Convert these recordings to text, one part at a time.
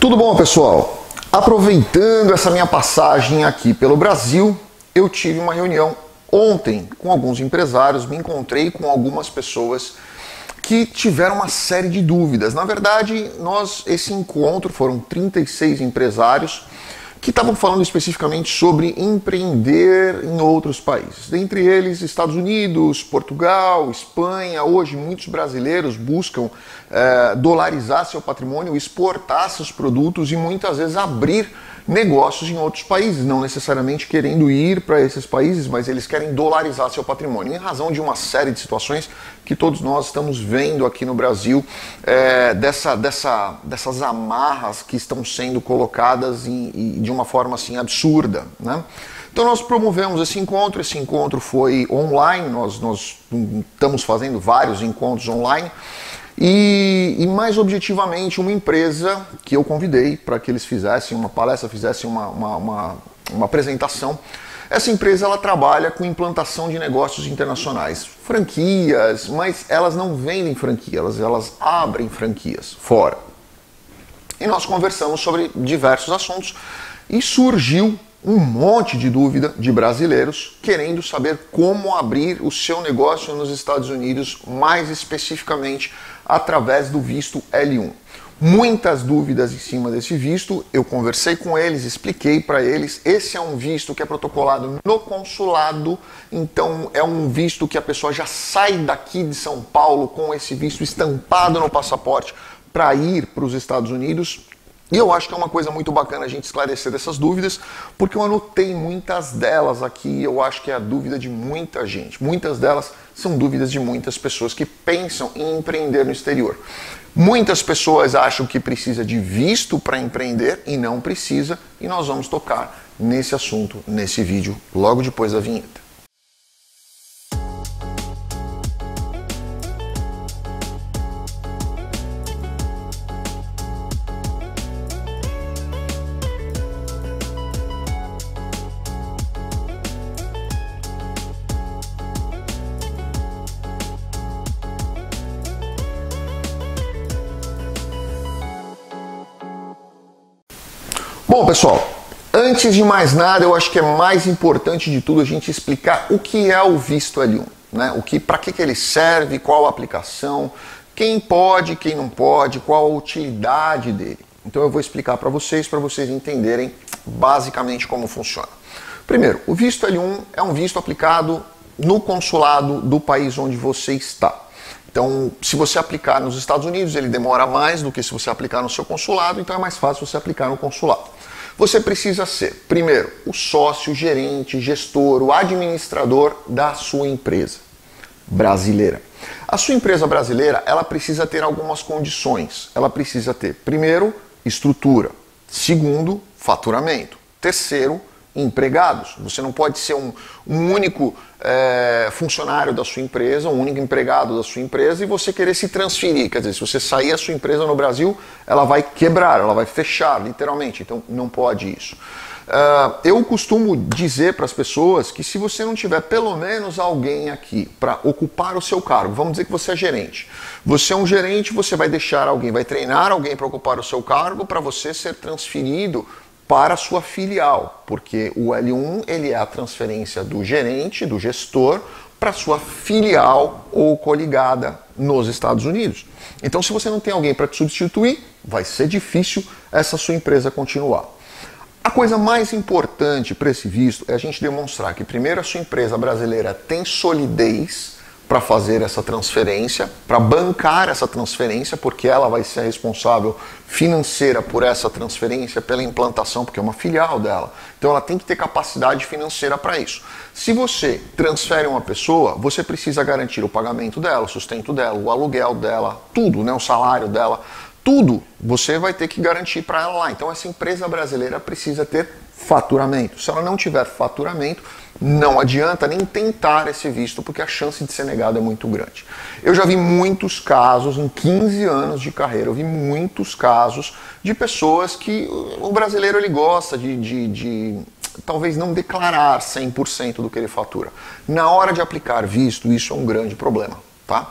Tudo bom, pessoal? Aproveitando essa minha passagem aqui pelo Brasil, eu tive uma reunião ontem com alguns empresários, me encontrei com algumas pessoas que tiveram uma série de dúvidas. Na verdade, nós esse encontro foram 36 empresários que estavam falando especificamente sobre empreender em outros países. Dentre eles, Estados Unidos, Portugal, Espanha. Hoje, muitos brasileiros buscam é, dolarizar seu patrimônio, exportar seus produtos e muitas vezes abrir negócios em outros países, não necessariamente querendo ir para esses países, mas eles querem dolarizar seu patrimônio, em razão de uma série de situações que todos nós estamos vendo aqui no Brasil, é, dessa, dessa, dessas amarras que estão sendo colocadas em, de uma forma assim absurda. Né? Então nós promovemos esse encontro, esse encontro foi online, nós, nós estamos fazendo vários encontros online. E, e, mais objetivamente, uma empresa que eu convidei para que eles fizessem uma palestra, fizessem uma, uma, uma, uma apresentação. Essa empresa ela trabalha com implantação de negócios internacionais, franquias, mas elas não vendem franquias, elas, elas abrem franquias fora. E nós conversamos sobre diversos assuntos e surgiu um monte de dúvida de brasileiros querendo saber como abrir o seu negócio nos Estados Unidos, mais especificamente através do visto L1. Muitas dúvidas em cima desse visto, eu conversei com eles, expliquei para eles. Esse é um visto que é protocolado no consulado, então é um visto que a pessoa já sai daqui de São Paulo com esse visto estampado no passaporte para ir para os Estados Unidos e eu acho que é uma coisa muito bacana a gente esclarecer essas dúvidas, porque eu anotei muitas delas aqui, eu acho que é a dúvida de muita gente. Muitas delas são dúvidas de muitas pessoas que pensam em empreender no exterior. Muitas pessoas acham que precisa de visto para empreender e não precisa, e nós vamos tocar nesse assunto nesse vídeo logo depois da vinheta. Pessoal, antes de mais nada, eu acho que é mais importante de tudo a gente explicar o que é o visto L1, né? O que, para que, que ele serve, qual a aplicação, quem pode, quem não pode, qual a utilidade dele. Então eu vou explicar para vocês, para vocês entenderem basicamente como funciona. Primeiro, o visto L1 é um visto aplicado no consulado do país onde você está. Então, se você aplicar nos Estados Unidos, ele demora mais do que se você aplicar no seu consulado, então é mais fácil você aplicar no consulado. Você precisa ser, primeiro, o sócio, gerente, gestor, o administrador da sua empresa brasileira. A sua empresa brasileira, ela precisa ter algumas condições. Ela precisa ter, primeiro, estrutura, segundo, faturamento, terceiro, empregados. Você não pode ser um, um único é, funcionário da sua empresa, um único empregado da sua empresa e você querer se transferir. Quer dizer, se você sair a sua empresa no Brasil, ela vai quebrar, ela vai fechar, literalmente. Então não pode isso. Uh, eu costumo dizer para as pessoas que se você não tiver pelo menos alguém aqui para ocupar o seu cargo, vamos dizer que você é gerente. Você é um gerente, você vai deixar alguém, vai treinar alguém para ocupar o seu cargo para você ser transferido para a sua filial, porque o L1 ele é a transferência do gerente, do gestor, para sua filial ou coligada nos Estados Unidos. Então, se você não tem alguém para te substituir, vai ser difícil essa sua empresa continuar. A coisa mais importante para esse visto é a gente demonstrar que, primeiro, a sua empresa brasileira tem solidez para fazer essa transferência, para bancar essa transferência, porque ela vai ser responsável financeira por essa transferência, pela implantação, porque é uma filial dela. Então ela tem que ter capacidade financeira para isso. Se você transfere uma pessoa, você precisa garantir o pagamento dela, o sustento dela, o aluguel dela, tudo, né, o salário dela, tudo você vai ter que garantir para ela lá. Então essa empresa brasileira precisa ter faturamento. Se ela não tiver faturamento, não adianta nem tentar esse visto, porque a chance de ser negado é muito grande. Eu já vi muitos casos, em 15 anos de carreira, eu vi muitos casos de pessoas que o brasileiro ele gosta de, de, de talvez não declarar 100% do que ele fatura. Na hora de aplicar visto, isso é um grande problema. Tá?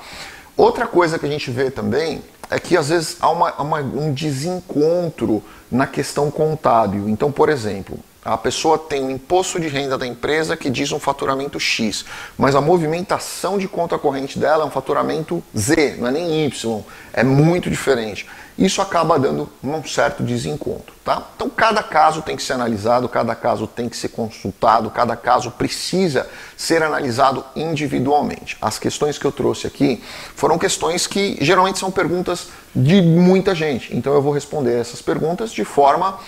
Outra coisa que a gente vê também é que às vezes há uma, uma, um desencontro na questão contábil. Então, por exemplo, a pessoa tem um imposto de renda da empresa que diz um faturamento X, mas a movimentação de conta corrente dela é um faturamento Z, não é nem Y, é muito diferente. Isso acaba dando um certo desencontro, tá? Então cada caso tem que ser analisado, cada caso tem que ser consultado, cada caso precisa ser analisado individualmente. As questões que eu trouxe aqui foram questões que geralmente são perguntas de muita gente, então eu vou responder essas perguntas de forma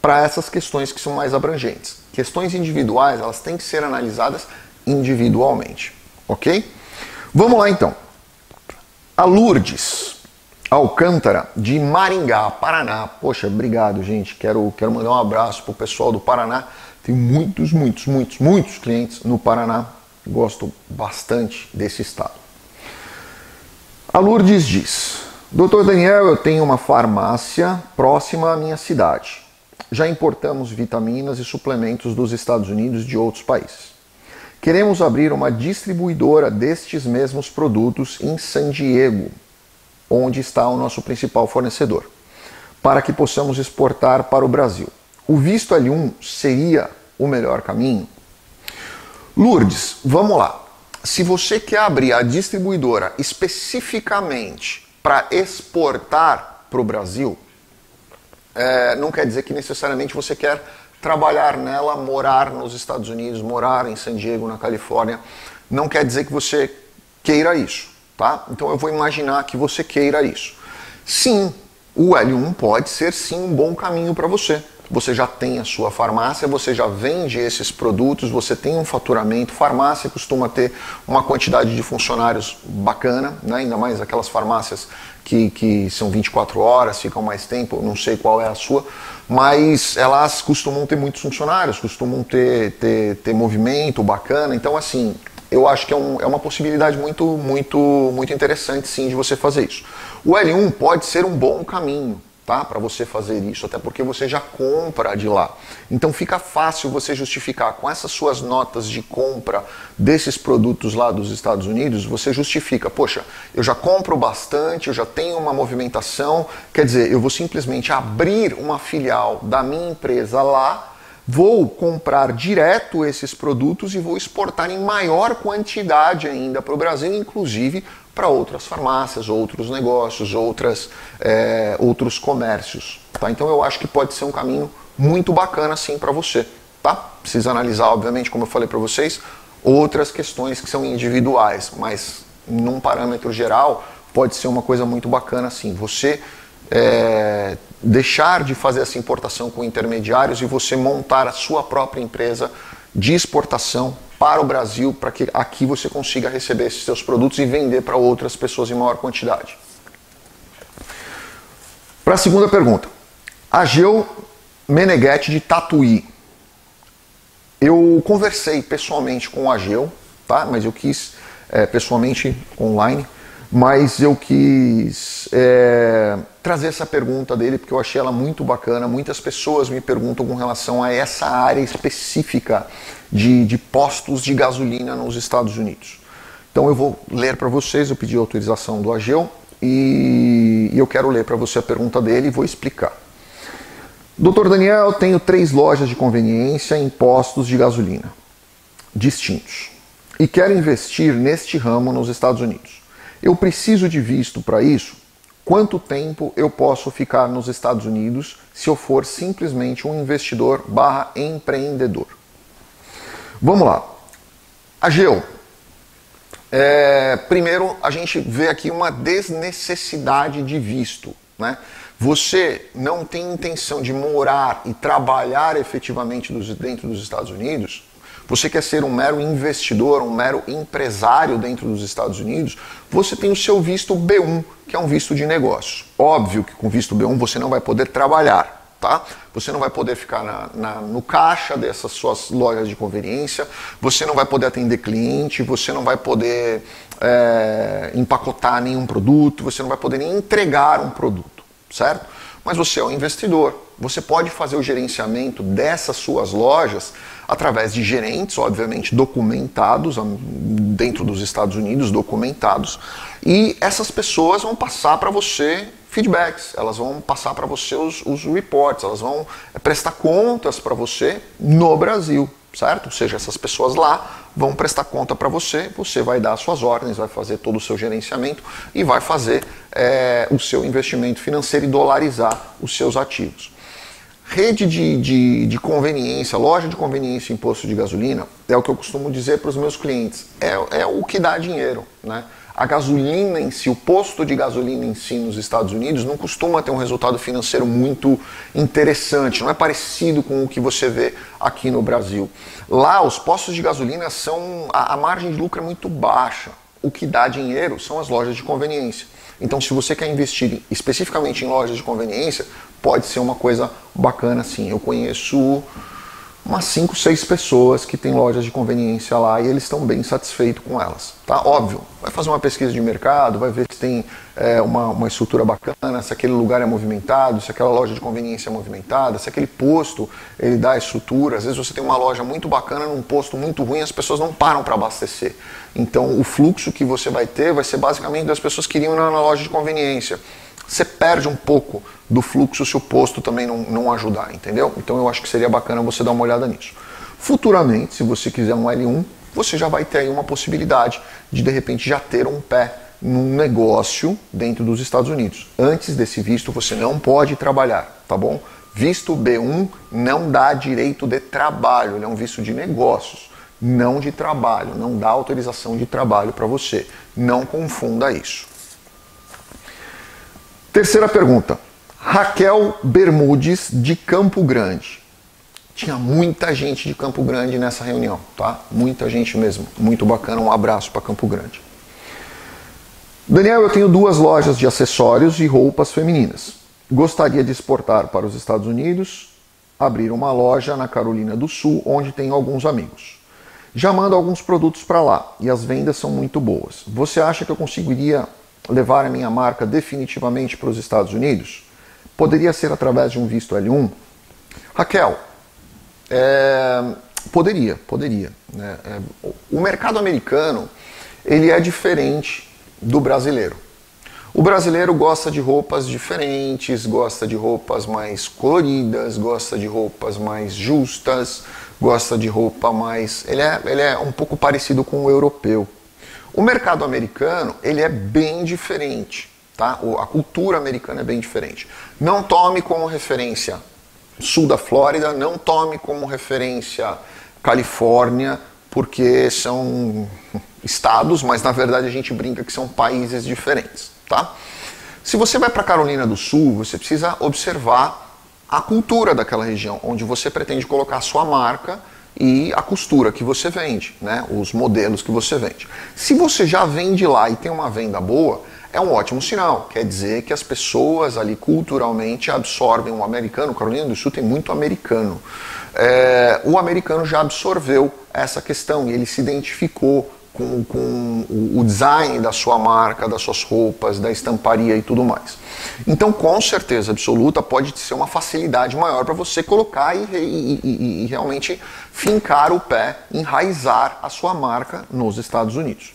para essas questões que são mais abrangentes. Questões individuais, elas têm que ser analisadas individualmente, ok? Vamos lá então. A Lourdes Alcântara, de Maringá, Paraná. Poxa, obrigado, gente. Quero, quero mandar um abraço pro pessoal do Paraná. Tem muitos, muitos, muitos, muitos clientes no Paraná. Gosto bastante desse estado. A Lourdes diz: Doutor Daniel, eu tenho uma farmácia próxima à minha cidade já importamos vitaminas e suplementos dos Estados Unidos e de outros países. Queremos abrir uma distribuidora destes mesmos produtos em San Diego, onde está o nosso principal fornecedor, para que possamos exportar para o Brasil. O visto L1 seria o melhor caminho? Lourdes, vamos lá. Se você quer abrir a distribuidora especificamente para exportar para o Brasil, é, não quer dizer que necessariamente você quer trabalhar nela, morar nos Estados Unidos, morar em San Diego, na Califórnia. Não quer dizer que você queira isso, tá? Então eu vou imaginar que você queira isso. Sim, o L1 pode ser sim um bom caminho para você. Você já tem a sua farmácia, você já vende esses produtos, você tem um faturamento. Farmácia costuma ter uma quantidade de funcionários bacana, né? ainda mais aquelas farmácias que, que são 24 horas, ficam mais tempo, não sei qual é a sua, mas elas costumam ter muitos funcionários, costumam ter, ter, ter movimento bacana. Então, assim, eu acho que é, um, é uma possibilidade muito, muito, muito interessante sim de você fazer isso. O L1 pode ser um bom caminho, tá? Para você fazer isso, até porque você já compra de lá. Então fica fácil você justificar com essas suas notas de compra desses produtos lá dos Estados Unidos, você justifica, poxa, eu já compro bastante, eu já tenho uma movimentação, quer dizer, eu vou simplesmente abrir uma filial da minha empresa lá vou comprar direto esses produtos e vou exportar em maior quantidade ainda para o Brasil, inclusive para outras farmácias, outros negócios, outras, é, outros comércios. Tá? Então eu acho que pode ser um caminho muito bacana sim para você. Tá? Precisa analisar, obviamente, como eu falei para vocês, outras questões que são individuais, mas num parâmetro geral pode ser uma coisa muito bacana sim. Você é, deixar de fazer essa importação com intermediários e você montar a sua própria empresa de exportação para o Brasil, para que aqui você consiga receber esses seus produtos e vender para outras pessoas em maior quantidade. Para a segunda pergunta, Ageu Meneghetti de Tatuí. Eu conversei pessoalmente com o Ageu, tá? mas eu quis é, pessoalmente online, mas eu quis é, trazer essa pergunta dele porque eu achei ela muito bacana. Muitas pessoas me perguntam com relação a essa área específica de, de postos de gasolina nos Estados Unidos. Então eu vou ler para vocês, eu pedi autorização do Ageu e, e eu quero ler para você a pergunta dele e vou explicar. Doutor Daniel, tenho três lojas de conveniência em postos de gasolina distintos e quero investir neste ramo nos Estados Unidos. Eu preciso de visto para isso? Quanto tempo eu posso ficar nos Estados Unidos se eu for simplesmente um investidor barra empreendedor? Vamos lá. Ageu. É, primeiro, a gente vê aqui uma desnecessidade de visto. Né? Você não tem intenção de morar e trabalhar efetivamente dentro dos Estados Unidos, você quer ser um mero investidor, um mero empresário dentro dos Estados Unidos, você tem o seu visto B1, que é um visto de negócio. Óbvio que com visto B1 você não vai poder trabalhar tá? Você não vai poder ficar na, na, no caixa dessas suas lojas de conveniência, você não vai poder atender cliente, você não vai poder é, empacotar nenhum produto, você não vai poder nem entregar um produto, certo? Mas você é um investidor, você pode fazer o gerenciamento dessas suas lojas através de gerentes, obviamente documentados, dentro dos Estados Unidos, documentados, e essas pessoas vão passar para você feedbacks, elas vão passar para você os, os reports, elas vão prestar contas para você no Brasil, certo? Ou seja, essas pessoas lá vão prestar conta para você, você vai dar as suas ordens, vai fazer todo o seu gerenciamento e vai fazer é, o seu investimento financeiro e dolarizar os seus ativos. Rede de, de, de, conveniência, loja de conveniência em posto de gasolina, é o que eu costumo dizer para os meus clientes, é, é o que dá dinheiro, né? a gasolina em si, o posto de gasolina em si nos Estados Unidos não costuma ter um resultado financeiro muito interessante, não é parecido com o que você vê aqui no Brasil. Lá, os postos de gasolina são. a, a margem de lucro é muito baixa. O que dá dinheiro são as lojas de conveniência. Então, se você quer investir especificamente em lojas de conveniência, pode ser uma coisa bacana sim. Eu conheço umas 5, 6 pessoas que têm lojas de conveniência lá e eles estão bem satisfeitos com elas. Tá? Óbvio, vai fazer uma pesquisa de mercado, vai ver se tem é, uma, uma estrutura bacana, se aquele lugar é movimentado, se aquela loja de conveniência é movimentada, se aquele posto ele dá estrutura. Às vezes você tem uma loja muito bacana num posto muito ruim, as pessoas não param para abastecer. Então o fluxo que você vai ter vai ser basicamente das pessoas que iriam na loja de conveniência você perde um pouco do fluxo se o posto também não, não ajudar, entendeu? Então eu acho que seria bacana você dar uma olhada nisso. Futuramente, se você quiser um L1, você já vai ter aí uma possibilidade de de repente já ter um pé num negócio dentro dos Estados Unidos. Antes desse visto você não pode trabalhar, tá bom? Visto B1 não dá direito de trabalho, ele é um visto de negócios, não de trabalho, não dá autorização de trabalho para você. Não confunda isso. Terceira pergunta. Raquel Bermudes, de Campo Grande. Tinha muita gente de Campo Grande nessa reunião, tá? Muita gente mesmo. Muito bacana. Um abraço para Campo Grande. Daniel, eu tenho duas lojas de acessórios e roupas femininas. Gostaria de exportar para os Estados Unidos, abrir uma loja na Carolina do Sul, onde tenho alguns amigos. Já mando alguns produtos para lá e as vendas são muito boas. Você acha que eu conseguiria levar a minha marca definitivamente para os Estados Unidos? Poderia ser através de um visto L1? Raquel, é, poderia, poderia. Né? É, o mercado americano ele é diferente do brasileiro. O brasileiro gosta de roupas diferentes, gosta de roupas mais coloridas, gosta de roupas mais justas, gosta de roupa mais. Ele é, ele é um pouco parecido com o europeu. O mercado americano, ele é bem diferente, tá? A cultura americana é bem diferente. Não tome como referência sul da Flórida, não tome como referência Califórnia, porque são estados, mas na verdade a gente brinca que são países diferentes, tá? Se você vai para Carolina do Sul, você precisa observar a cultura daquela região, onde você pretende colocar a sua marca e a costura que você vende, né? os modelos que você vende. Se você já vende lá e tem uma venda boa, é um ótimo sinal. Quer dizer que as pessoas ali culturalmente absorvem o americano. Carolina do Sul tem muito americano. É, o americano já absorveu essa questão e ele se identificou com, com o design da sua marca, das suas roupas, da estamparia e tudo mais. Então, com certeza absoluta, pode ser uma facilidade maior para você colocar e, e, e, e realmente fincar o pé, enraizar a sua marca nos Estados Unidos.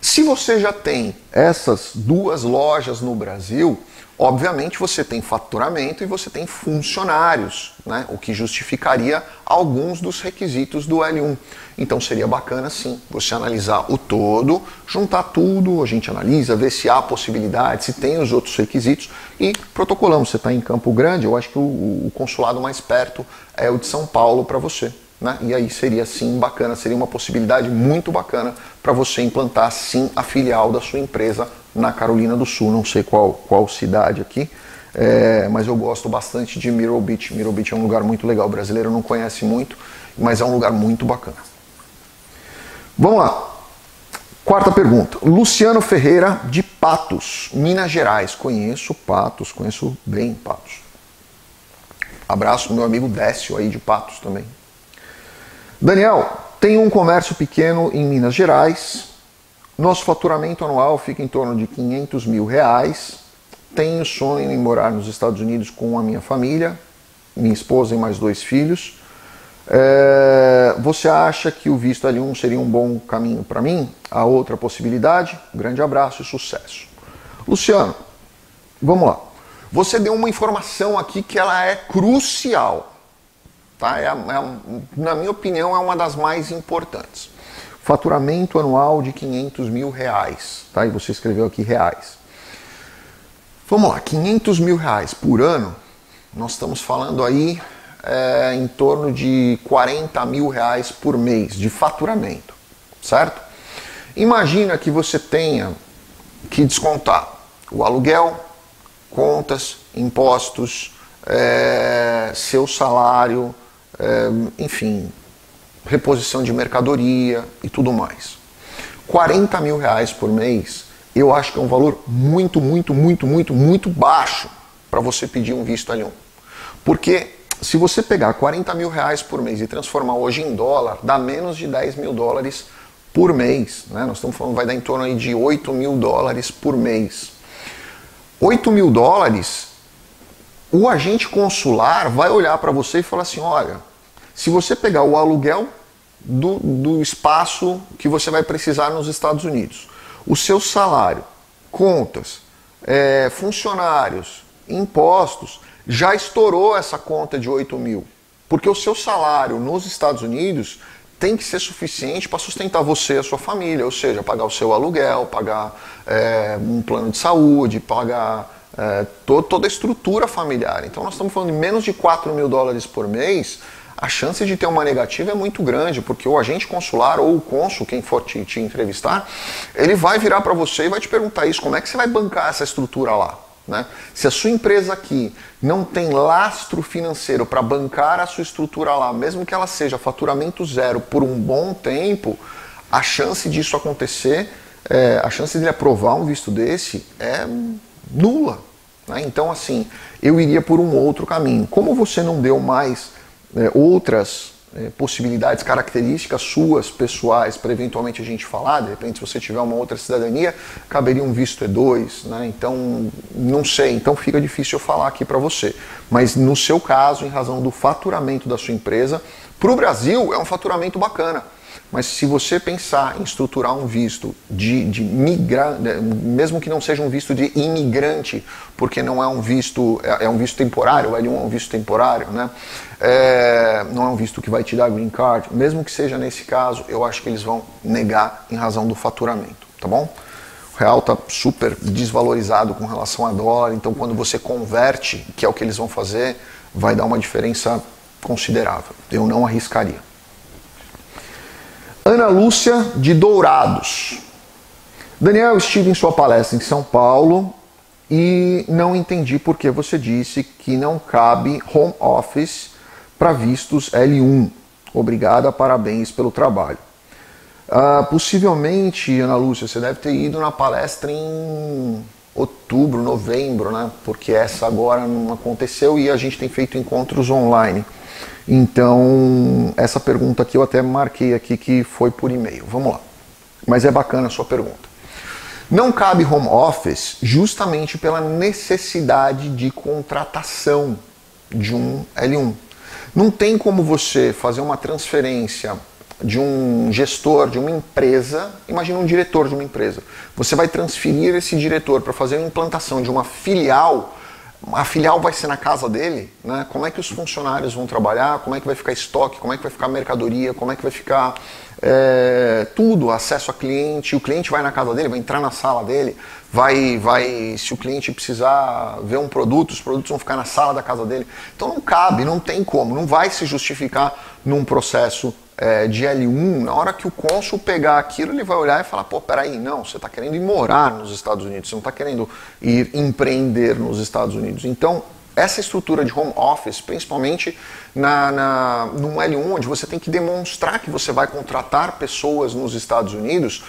Se você já tem essas duas lojas no Brasil, Obviamente você tem faturamento e você tem funcionários, né? o que justificaria alguns dos requisitos do L1. Então seria bacana sim você analisar o todo, juntar tudo, a gente analisa, ver se há possibilidade, se tem os outros requisitos e protocolamos. Você está em Campo Grande, eu acho que o, o consulado mais perto é o de São Paulo para você. Né? E aí seria sim bacana, seria uma possibilidade muito bacana para você implantar sim a filial da sua empresa na Carolina do Sul, não sei qual, qual cidade aqui, é, mas eu gosto bastante de Myrtle Beach. Myrtle Beach é um lugar muito legal, o brasileiro não conhece muito, mas é um lugar muito bacana. Vamos lá. Quarta pergunta. Luciano Ferreira, de Patos, Minas Gerais. Conheço Patos, conheço bem Patos. Abraço meu amigo Décio aí de Patos também. Daniel, tenho um comércio pequeno em Minas Gerais, nosso faturamento anual fica em torno de 500 mil reais. Tenho sonho em morar nos Estados Unidos com a minha família, minha esposa e mais dois filhos. É, você acha que o visto L1 seria um bom caminho para mim? A outra possibilidade? Grande abraço e sucesso. Luciano, vamos lá. Você deu uma informação aqui que ela é crucial. Tá? É, é, na minha opinião, é uma das mais importantes. Faturamento anual de 500 mil reais. Tá? E você escreveu aqui reais. Vamos lá, 500 mil reais por ano, nós estamos falando aí é, em torno de 40 mil reais por mês de faturamento, certo? Imagina que você tenha que descontar o aluguel, contas, impostos, é, seu salário, é, enfim, reposição de mercadoria e tudo mais. 40 mil reais por mês, eu acho que é um valor muito, muito, muito, muito, muito baixo para você pedir um visto L1. Porque se você pegar 40 mil reais por mês e transformar hoje em dólar, dá menos de 10 mil dólares por mês. Né? Nós estamos falando vai dar em torno aí de 8 mil dólares por mês. 8 mil dólares, o agente consular vai olhar para você e falar assim: olha, se você pegar o aluguel do, do espaço que você vai precisar nos Estados Unidos, o seu salário, contas, é, funcionários, impostos, já estourou essa conta de 8 mil. Porque o seu salário nos Estados Unidos tem que ser suficiente para sustentar você e a sua família, ou seja, pagar o seu aluguel, pagar é, um plano de saúde, pagar é, to toda a estrutura familiar. Então nós estamos falando de menos de 4 mil dólares por mês, a chance de ter uma negativa é muito grande, porque o agente consular ou o cônsul, quem for te, te entrevistar, ele vai virar para você e vai te perguntar isso, como é que você vai bancar essa estrutura lá? Né? Se a sua empresa aqui não tem lastro financeiro para bancar a sua estrutura lá, mesmo que ela seja faturamento zero por um bom tempo, a chance disso acontecer, é, a chance de ele aprovar um visto desse é nula. Né? Então, assim, eu iria por um outro caminho. Como você não deu mais é, outras é, possibilidades, características suas, pessoais, para eventualmente a gente falar. De repente, se você tiver uma outra cidadania, caberia um visto E2, né? Então, não sei, então fica difícil eu falar aqui para você. Mas no seu caso, em razão do faturamento da sua empresa, para o Brasil é um faturamento bacana. Mas se você pensar em estruturar um visto de, de migrante, né, mesmo que não seja um visto de imigrante, porque não é um visto, é, é um visto temporário, o L1 é um visto temporário, né? É, não é um visto que vai te dar green card, mesmo que seja nesse caso, eu acho que eles vão negar em razão do faturamento, tá bom? O real está super desvalorizado com relação a dólar, então quando você converte, que é o que eles vão fazer, vai dar uma diferença considerável. Eu não arriscaria. Ana Lúcia de Dourados. Daniel, estive em sua palestra em São Paulo e não entendi por que você disse que não cabe home office para vistos L1. Obrigada, parabéns pelo trabalho. Uh, possivelmente, Ana Lúcia, você deve ter ido na palestra em outubro, novembro, né? Porque essa agora não aconteceu e a gente tem feito encontros online. Então, essa pergunta aqui eu até marquei aqui que foi por e-mail. Vamos lá. Mas é bacana a sua pergunta. Não cabe home office justamente pela necessidade de contratação de um L1. Não tem como você fazer uma transferência de um gestor de uma empresa, imagina um diretor de uma empresa. Você vai transferir esse diretor para fazer a implantação de uma filial a filial vai ser na casa dele, né? Como é que os funcionários vão trabalhar? Como é que vai ficar estoque? Como é que vai ficar mercadoria? Como é que vai ficar é, tudo, acesso a cliente? O cliente vai na casa dele, vai entrar na sala dele, vai, vai, se o cliente precisar ver um produto, os produtos vão ficar na sala da casa dele. Então não cabe, não tem como, não vai se justificar num processo é, de L1, na hora que o cônsul pegar aquilo, ele vai olhar e falar: pô, peraí, não, você está querendo ir morar nos Estados Unidos, você não está querendo ir empreender nos Estados Unidos. Então, essa estrutura de home office, principalmente na, na, num L1, onde você tem que demonstrar que você vai contratar pessoas nos Estados Unidos,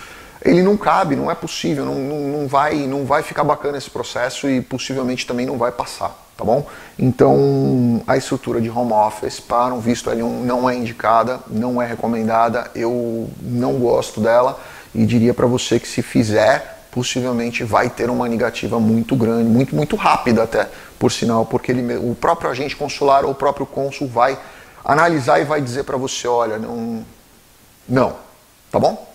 ele não cabe, não é possível, não, não, não, vai, não vai ficar bacana esse processo e possivelmente também não vai passar, tá bom? Então a estrutura de home office para um visto L1 não é indicada, não é recomendada, eu não gosto dela e diria para você que se fizer, possivelmente vai ter uma negativa muito grande, muito, muito rápida até, por sinal, porque ele, o próprio agente consular ou o próprio cônsul vai analisar e vai dizer para você, olha, não, não, tá bom?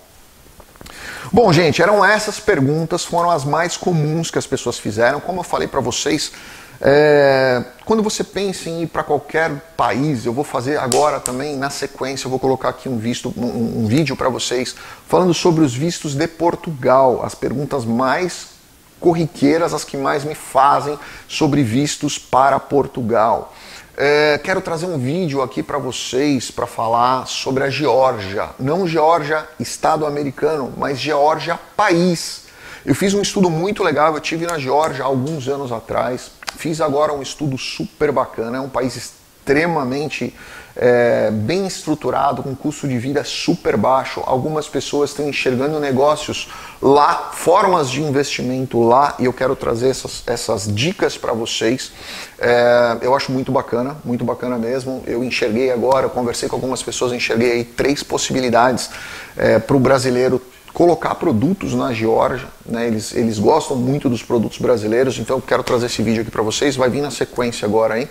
Bom, gente, eram essas perguntas, foram as mais comuns que as pessoas fizeram. Como eu falei para vocês, é, quando você pensa em ir para qualquer país, eu vou fazer agora também na sequência, eu vou colocar aqui um, visto, um, um vídeo para vocês falando sobre os vistos de Portugal, as perguntas mais corriqueiras, as que mais me fazem sobre vistos para Portugal. É, quero trazer um vídeo aqui para vocês para falar sobre a Geórgia. Não Geórgia, estado americano, mas Geórgia, país. Eu fiz um estudo muito legal, eu tive na Geórgia alguns anos atrás. Fiz agora um estudo super bacana, é um país extremamente é, bem estruturado, com custo de vida super baixo. Algumas pessoas estão enxergando negócios lá, formas de investimento lá, e eu quero trazer essas, essas dicas para vocês. É, eu acho muito bacana, muito bacana mesmo. Eu enxerguei agora, conversei com algumas pessoas, enxerguei aí três possibilidades é, para o brasileiro colocar produtos na Geórgia, né? eles, eles gostam muito dos produtos brasileiros, então eu quero trazer esse vídeo aqui para vocês, vai vir na sequência agora aí.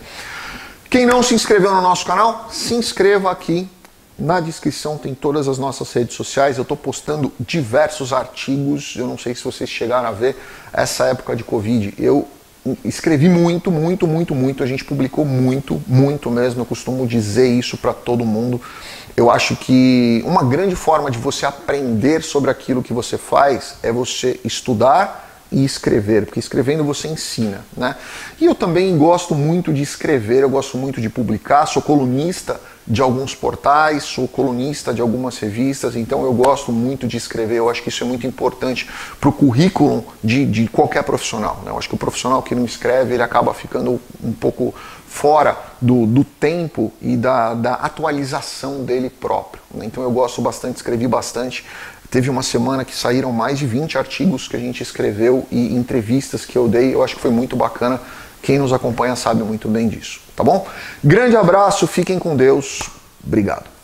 Quem não se inscreveu no nosso canal, se inscreva aqui. Na descrição tem todas as nossas redes sociais. Eu estou postando diversos artigos. Eu não sei se vocês chegaram a ver essa época de Covid. Eu escrevi muito, muito, muito, muito. A gente publicou muito, muito mesmo. Eu costumo dizer isso para todo mundo. Eu acho que uma grande forma de você aprender sobre aquilo que você faz é você estudar e escrever, porque escrevendo você ensina, né? E eu também gosto muito de escrever, eu gosto muito de publicar, sou colunista de alguns portais, sou colunista de algumas revistas, então eu gosto muito de escrever, eu acho que isso é muito importante para o currículo de, de qualquer profissional. Né? Eu acho que o profissional que não escreve, ele acaba ficando um pouco fora do, do tempo e da, da atualização dele próprio. Né? Então eu gosto bastante, escrevi bastante, Teve uma semana que saíram mais de 20 artigos que a gente escreveu e entrevistas que eu dei. Eu acho que foi muito bacana. Quem nos acompanha sabe muito bem disso, tá bom? Grande abraço, fiquem com Deus. Obrigado.